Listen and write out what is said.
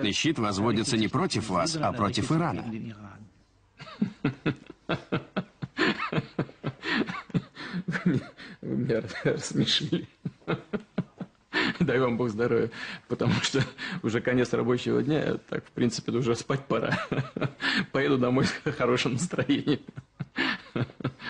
Защитный щит возводится не против вас, а против Ирана. Вы меня рассмешили. Дай вам Бог здоровья, потому что уже конец рабочего дня, так, в принципе, уже спать пора. Поеду домой с хорошим настроением.